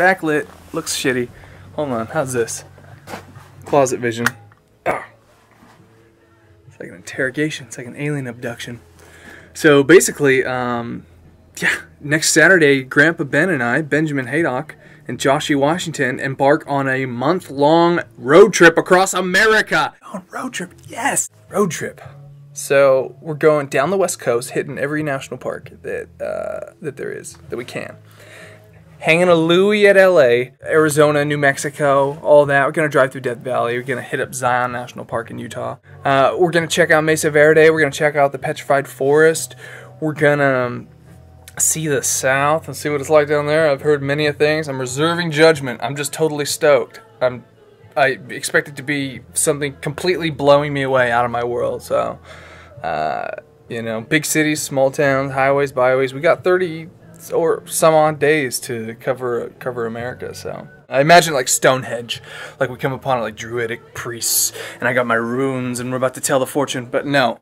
backlit, looks shitty. Hold on, how's this? Closet vision. Oh. It's like an interrogation. It's like an alien abduction. So basically, um, yeah, next Saturday, Grandpa Ben and I, Benjamin Haydock, and Joshy Washington embark on a month-long road trip across America. On road trip, yes, road trip. So we're going down the west coast, hitting every national park that uh, that there is that we can. Hanging a Louie at LA, Arizona, New Mexico, all that. We're gonna drive through Death Valley. We're gonna hit up Zion National Park in Utah. Uh, we're gonna check out Mesa Verde. We're gonna check out the Petrified Forest. We're gonna um, see the South and see what it's like down there. I've heard many things. I'm reserving judgment. I'm just totally stoked. I'm I expect it to be something completely blowing me away out of my world. So, uh, you know, big cities, small towns, highways, byways. We got 30 or some odd days to cover cover America. So I imagine like Stonehenge, like we come upon it like druidic priests, and I got my runes, and we're about to tell the fortune. But no.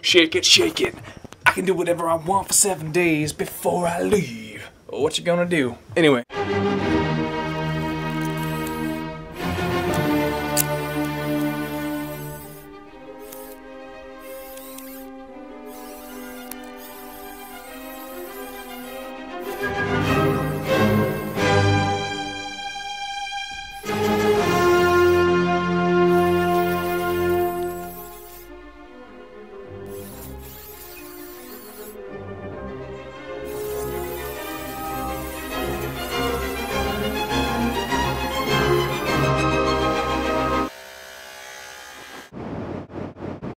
Shake it, shake it. I can do whatever I want for seven days before I leave. What you gonna do? Anyway.